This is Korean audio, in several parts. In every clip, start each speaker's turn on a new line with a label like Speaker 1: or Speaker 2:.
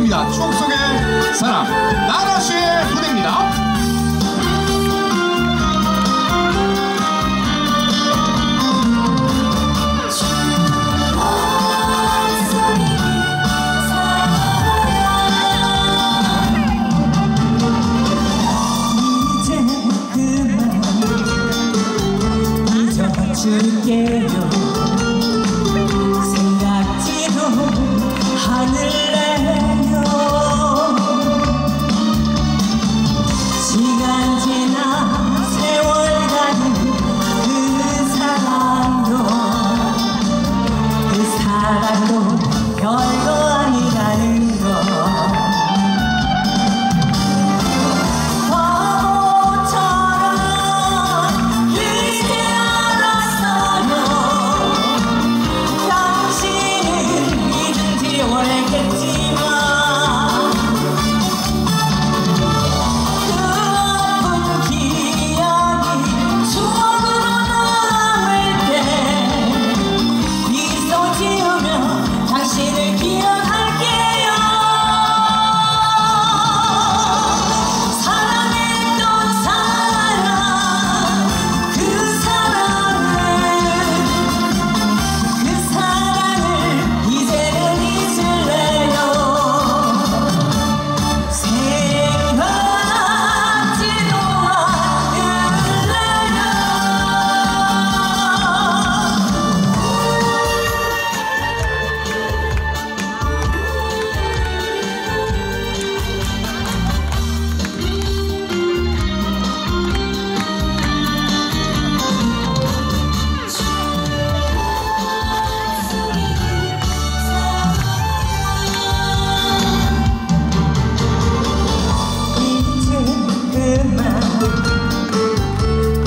Speaker 1: 부릅니다. 추억 속의 사랑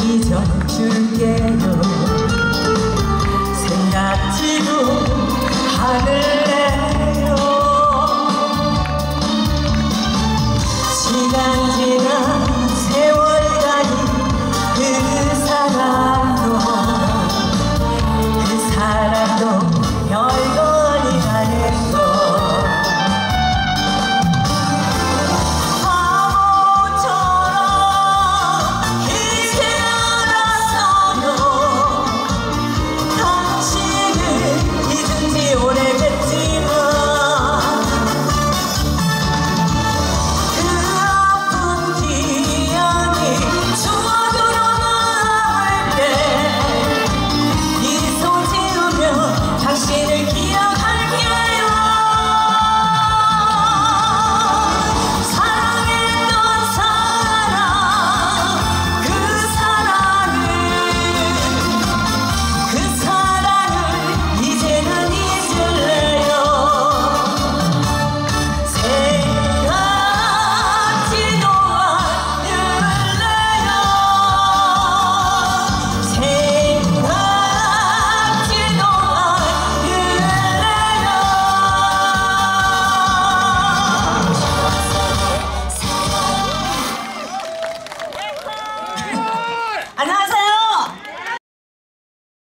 Speaker 2: 잊어줄게요. 생각지도 않을래요. 시간